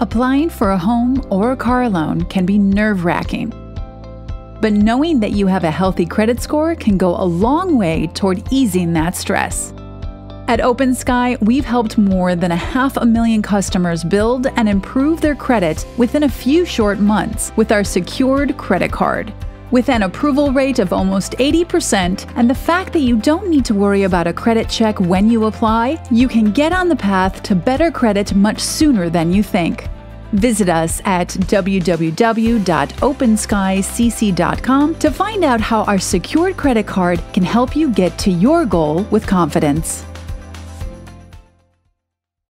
Applying for a home or a car loan can be nerve wracking. But knowing that you have a healthy credit score can go a long way toward easing that stress. At Open Sky, we've helped more than a half a million customers build and improve their credit within a few short months with our secured credit card. With an approval rate of almost 80% and the fact that you don't need to worry about a credit check when you apply, you can get on the path to better credit much sooner than you think. Visit us at www.openskycc.com to find out how our secured credit card can help you get to your goal with confidence.